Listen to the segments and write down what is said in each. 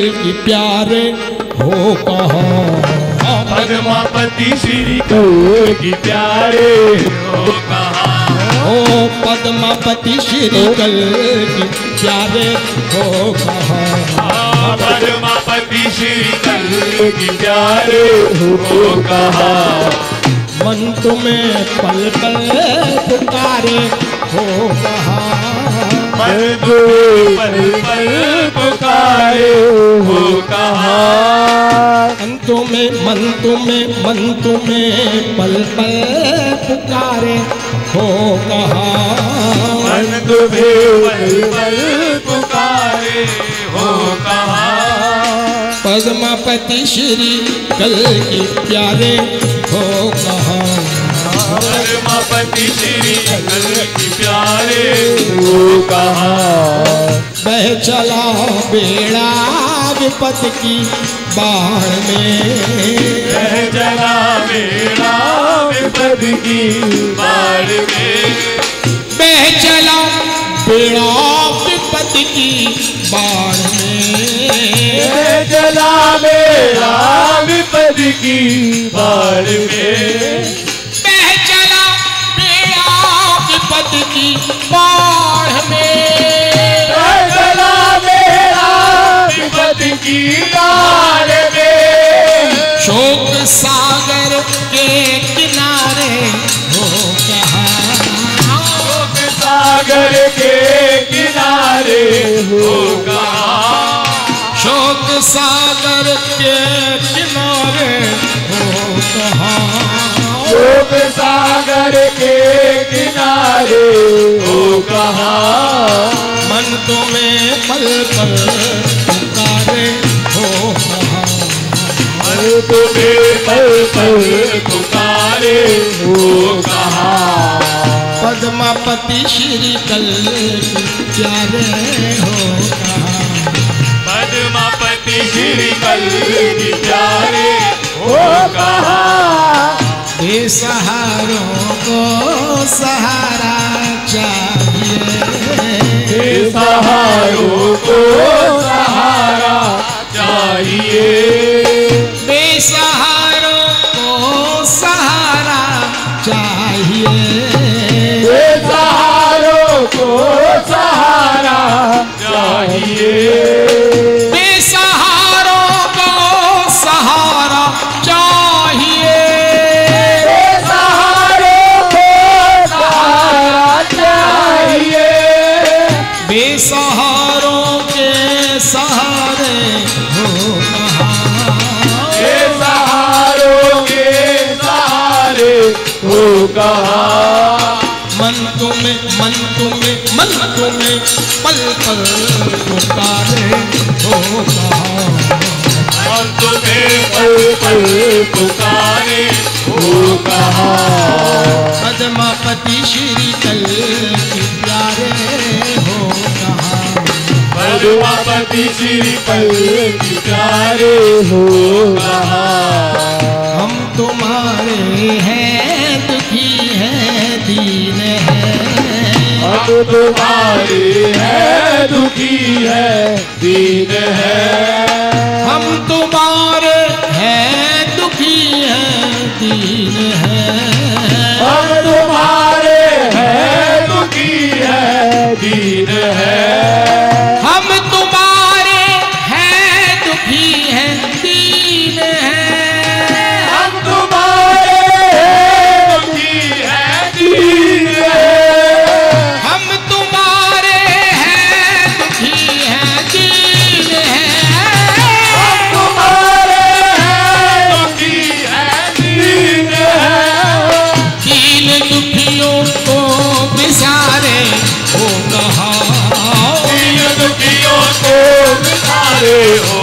प्यारे हो कहा? पद्मापति श्री कल की प्यारे हो कहा? ओ पद्मापति श्री कल की प्यारे हो कहा? पद्मापति श्री कल की प्यारे हो कहा? मन तुम्हें पल पल पुकारे हो कहा? को पल पल पुकारे हो कहा तुम्हें मन तुम्हें मन तुम्हें पल पल पुकारे हो कहा मन पल पल पुकारे हो कहा पद्मापति श्री कल के प्यारे हो कहा? पद्मापति श्री की प्यारे। हो कहा? बह चला बेड़ा विपत की बाढ़ में। रह जला मेरा विपद की बाढ़ में। बह चला बेड़ा विपत की बाढ़ में। रह जला मेरा विपद की बाढ़ में। विपत की बाढ़ में। रह मेरा विपद की बाढ़ में। शोक सागर के किनारे हो कहा? शोक सागर के किनारे हो कहा? शोक सागर के किनारे हो कहा? शोक सागर के किनारे हो कहा, मन तुम्हें पल पल पुकारे हो मन तुम्हें पल पल पुकारे हो कहा। पद्मापति श्री कल प्यारे हो कहा। पद्मापति श्री कल प्यारे हो कहा। बेसहारों को सहारा चाहिए। हे सहारों को सहारा चाहिए। बेसहारों को सहारा चाहिए। मन पल पल पुकारे हो कहा तुम्हें पल पल पुकारे हो कहा पद्मापति श्री कल की प्यारे हो कहा पद्मापति श्री पल की प्यारे हो कहा हम तुम्हारे हैं दुखी हैं दीन हैं। अब तुम्हारे है दुखी है दीन है। हम तुम्हारे हैं दुखी हैं दीन हैं।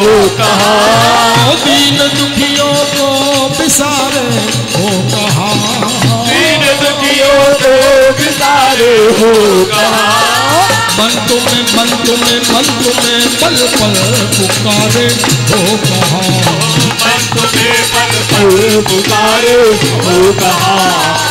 हो कहा दीन दुखियों को बिसारे हो कहा दीन दुखियों को बिसारे हो कहा मन तुम्हें मन तुम्हें मन तुम्हें पल पल पुकारे हो कहा मन तुम्हें पल पल पुकारे हो कहा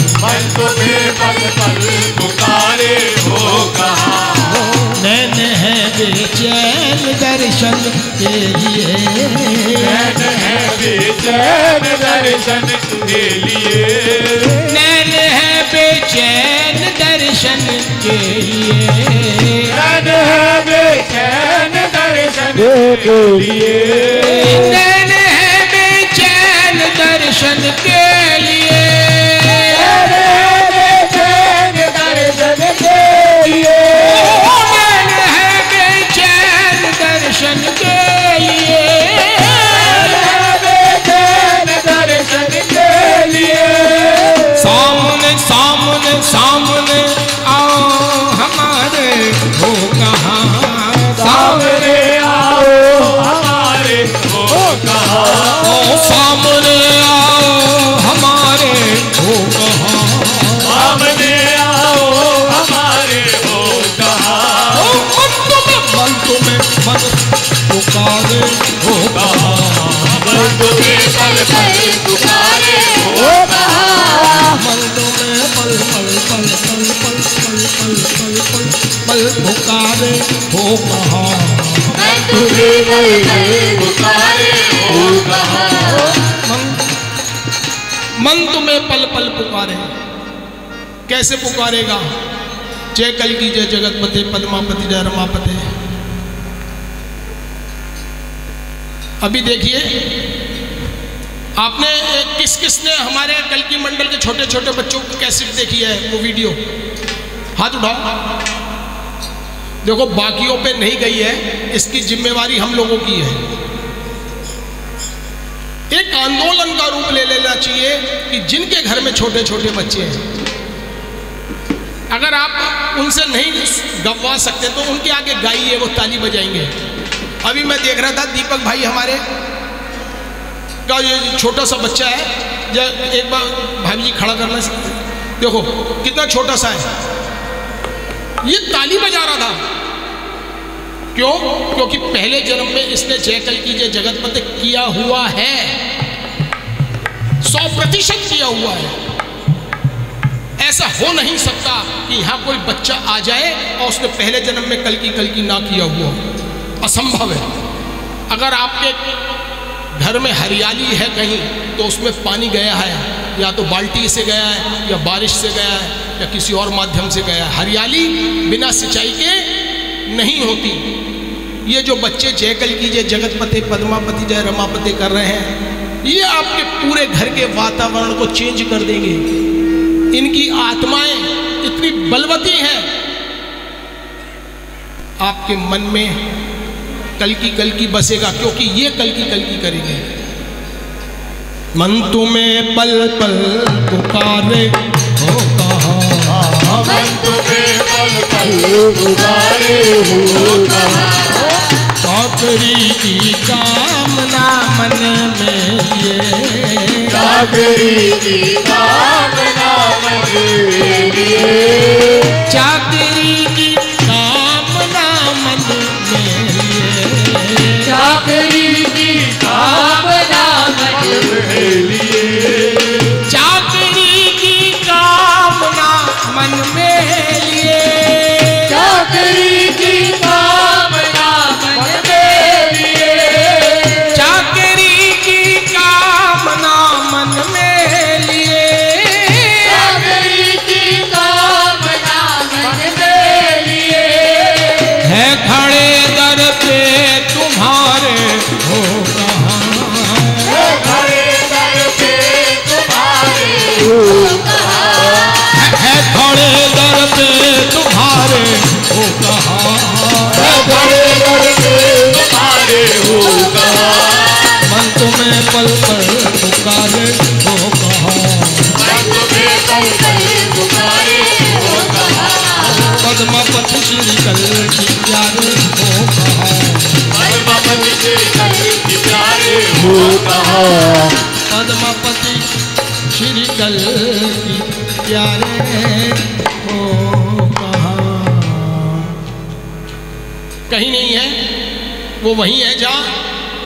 मन तुम्हें पल पल पुकारे हो कहा। नैन है बेचैन दर्शन के लिए। नैन है बेचैन दर्शन के लिए। नैन है बेचैन दर्शन के लिए। नैन है बेचैन दर्शन के लिए। नैन है बेचैन दर्शन के लिए। सामने आओ हमारे हो कहाँ सामने आओ हमारे हो कहा ओ सामने आओ हमारे हो कहाँ सामने आओ हमारे हो कहा ओ मन तुम्हें मन तुम्हें मन पुकारे हो कहाँ मन तुम्हें पल पुकारे पुकारे हो कहाँ? हो मन मन तुम्हें पल पल पुकारे। कैसे पुकारेगा? जय कल की जय जगतपते, पद्मापति जय रमापते। अभी देखिए, आपने किस किस ने हमारे कल की मंडल के छोटे छोटे बच्चों की कैसेट देखी है वो वीडियो? हाथ उठाओ। देखो, बाकियों पे नहीं गई है, इसकी जिम्मेवारी हम लोगों की है। एक आंदोलन का रूप ले लेना चाहिए कि जिनके घर में छोटे छोटे बच्चे हैं। अगर आप उनसे नहीं गवा सकते तो उनके आगे गाइए, वो ताली बजाएँगे। अभी मैं देख रहा था, दीपक भाई हमारे का ये छोटा सा बच्चा है या एक बार भाभी जी खड़ा करना देखो, कितना छोटा सा है। ये ताली बजा रहा था। क्यों? क्योंकि पहले जन्म में इसने जय कल की जय जगतपति किया हुआ है। सौ प्रतिशत किया हुआ है। ऐसा हो नहीं सकता कि यहाँ कोई बच्चा आ जाए और उसने पहले जन्म में कल की कल की ना किया हुआ। असंभव है। अगर आपके घर में हरियाली है कहीं तो उसमें पानी गया है, या तो बाल्टी से गया है, या बारिश से गया है या किसी और माध्यम से गया। हरियाली बिना सिंचाई के नहीं होती। ये जो बच्चे जय कल की जय जगतपति, पद्मापति जय रमापति कर रहे हैं, ये आपके पूरे घर के वातावरण को चेंज कर देंगे। इनकी आत्माएँ इतनी बलवती हैं। आपके मन में कल की कल की बसेगा, क्योंकि ये कल की कल की करेंगे। मन तुम्हें पल पल पुकारे। उगाए की कामना मन में ये। काकरी की कामना मन में ये। से प्यारे हो कहा पद्मापति श्री कल प्यारे हो कहा कहीं नहीं है, वो वहीं है जहाँ